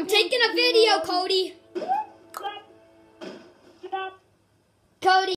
I'm taking a video, Cody.